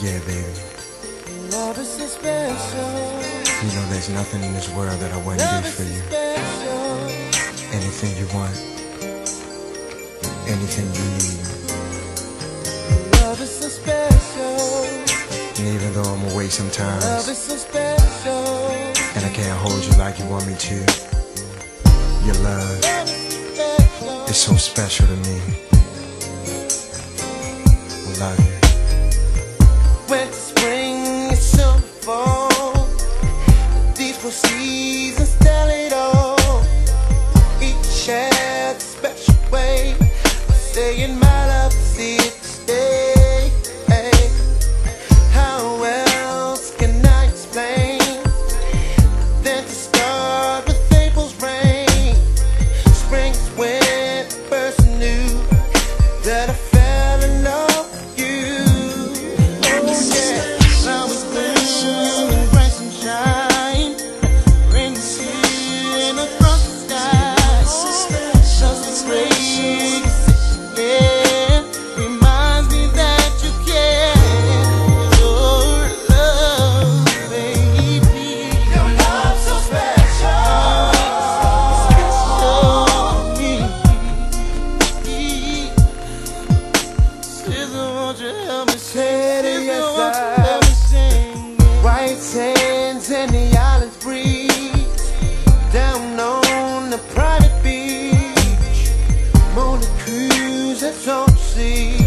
Yeah, baby. Love is so special. You know there's nothing in this world that I wouldn't Love do for you. special. Anything you want. Anything you need. Love is so special. And even though I'm away Love sometimes is so special. and I can't hold you like you want me to, your love Love is so special. is so special to me. Love you. When spring is summer fall, these four seasons tell it all. Each has special that don't see.